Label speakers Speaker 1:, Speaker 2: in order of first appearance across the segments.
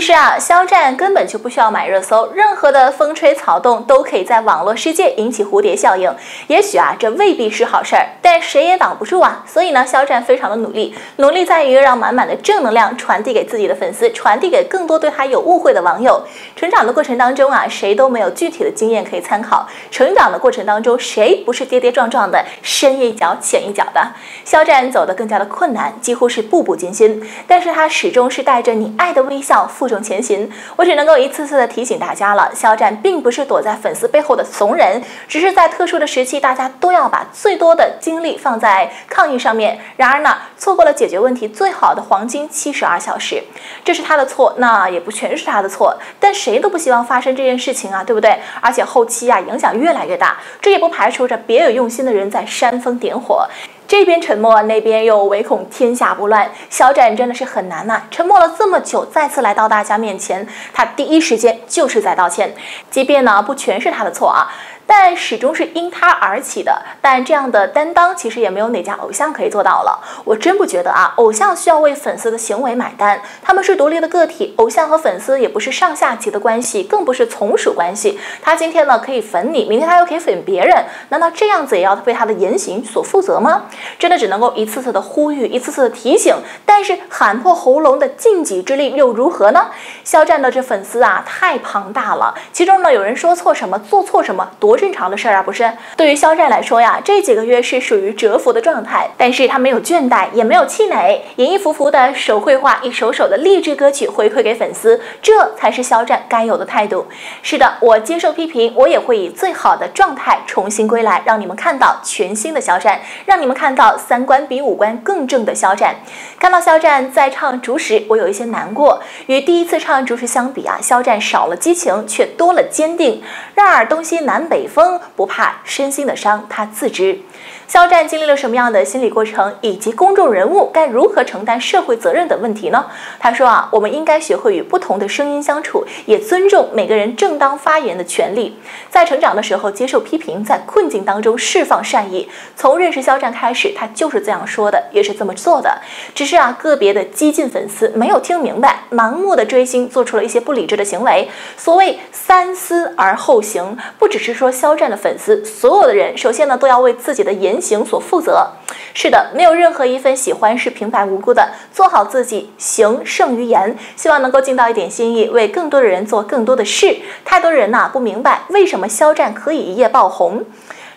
Speaker 1: 其实啊，肖战根本就不需要买热搜，任何的风吹草动都可以在网络世界引起蝴蝶效应。也许啊，这未必是好事儿，但谁也挡不住啊。所以呢，肖战非常的努力，努力在于让满满的正能量传递给自己的粉丝，传递给更多对他有误会的网友。成长的过程当中啊，谁都没有具体的经验可以参考。成长的过程当中，谁不是跌跌撞撞的，深一脚浅一脚的？肖战走得更加的困难，几乎是步步艰辛，但是他始终是带着你爱的微笑。负重前行，我只能够一次次的提醒大家了。肖战并不是躲在粉丝背后的怂人，只是在特殊的时期，大家都要把最多的精力放在抗疫上面。然而呢，错过了解决问题最好的黄金七十二小时，这是他的错，那也不全是他的错。但谁都不希望发生这件事情啊，对不对？而且后期啊，影响越来越大，这也不排除着别有用心的人在煽风点火。这边沉默，那边又唯恐天下不乱。肖战真的是很难呐，沉默了这么久，再次来到大家面前，他第一时间就是在道歉，即便呢不全是他的错啊。但始终是因他而起的，但这样的担当其实也没有哪家偶像可以做到了。我真不觉得啊，偶像需要为粉丝的行为买单，他们是独立的个体，偶像和粉丝也不是上下级的关系，更不是从属关系。他今天呢可以粉你，明天他又可以粉别人，难道这样子也要为他的言行所负责吗？真的只能够一次次的呼吁，一次次的提醒，但是喊破喉咙的禁己之力又如何呢？肖战的这粉丝啊太庞大了，其中呢有人说错什么，做错什么，多。正常的事儿啊，不是？对于肖战来说呀，这几个月是属于蛰伏的状态，但是他没有倦怠，也没有气馁，一幅幅的手绘画一首首的励志歌曲回馈给粉丝，这才是肖战该有的态度。是的，我接受批评，我也会以最好的状态重新归来，让你们看到全新的肖战，让你们看到三观比五官更正的肖战。看到肖战在唱竹石，我有一些难过。与第一次唱竹石相比啊，肖战少了激情，却多了坚定。然而东西南北。风不怕身心的伤，他自知。肖战经历了什么样的心理过程，以及公众人物该如何承担社会责任等问题呢？他说啊，我们应该学会与不同的声音相处，也尊重每个人正当发言的权利。在成长的时候接受批评，在困境当中释放善意。从认识肖战开始，他就是这样说的，也是这么做的。只是啊，个别的激进粉丝没有听明白，盲目的追星，做出了一些不理智的行为。所谓三思而后行，不只是说肖战的粉丝，所有的人，首先呢，都要为自己的言。行所负责，是的，没有任何一份喜欢是平白无故的。做好自己，行胜于言。希望能够尽到一点心意，为更多的人做更多的事。太多人呐，不明白为什么肖战可以一夜爆红。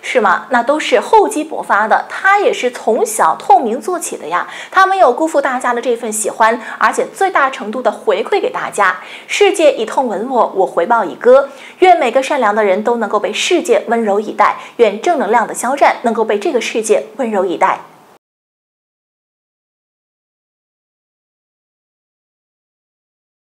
Speaker 1: 是吗？那都是厚积薄发的，他也是从小透明做起的呀。他没有辜负大家的这份喜欢，而且最大程度的回馈给大家。世界以痛吻我，我回报以歌。愿每个善良的人都能够被世界温柔以待，愿正能量的肖战能够被这个世界温柔以待。